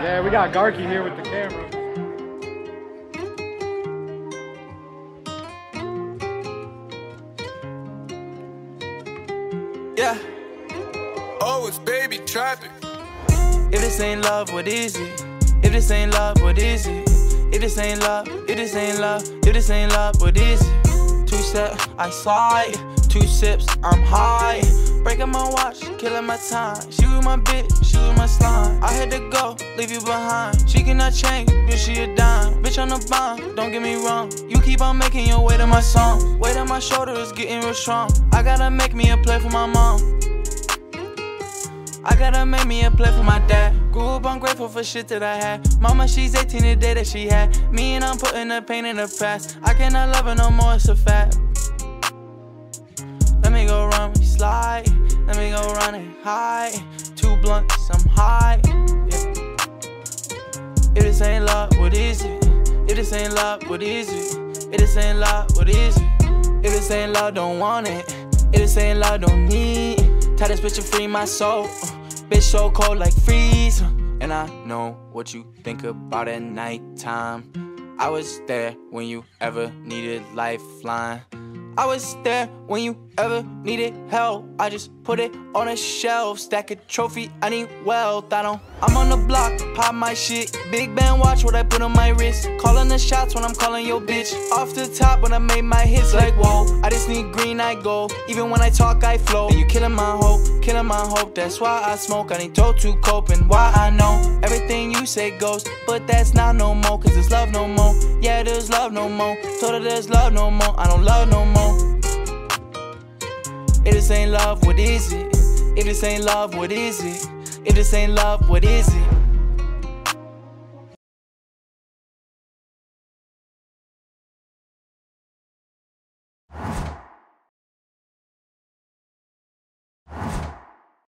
Yeah, we got Garke here with the camera. Yeah. Oh, it's baby trapping. If this ain't love, what is it? If this ain't love, what is it? If this ain't love, if this ain't love, if this ain't love, what is it? Two steps, I slide. Two sips, I'm high. Breaking my watch, killing my time. She was my bitch, she was my slime. I had to go, leave you behind. She cannot change, bitch, she a dime. Bitch on the bond, don't get me wrong. You keep on making your way to my song. Weight on my shoulder is getting real strong. I gotta make me a play for my mom. I gotta make me a play for my dad. Grew up ungrateful for shit that I had. Mama, she's 18 the day that she had. Me and I'm putting the pain in the past. I cannot love her no more, it's a fact. Me go run high. Two blunts, I'm high. Yeah. If this ain't love, what is it? If this ain't love, what is it? If this ain't love, what is it? If this ain't love, don't want it. If this ain't love, don't need it. Tell this bitch to free my soul. Bitch so cold like freeze. And I know what you think about at nighttime. I was there when you ever needed lifeline. I was there when you ever needed help. I just put it on a shelf, stack a trophy. I need wealth. I don't. I'm on the block, pop my shit. Big band watch what I put on my wrist. Calling the shots when I'm calling your bitch. Off the top when I made my hits, like whoa. I just need green, I go. Even when I talk, I flow. And you killing my hope, killing my hope. That's why I smoke. I need dope to cope, and why I know everything you say goes. But that's not no more, cause there's love no more. Yeah, there's love no more. Told her there's love no more. I don't love no more. If this ain't love, what is it? If this ain't love, what is it? If this ain't love, what is it?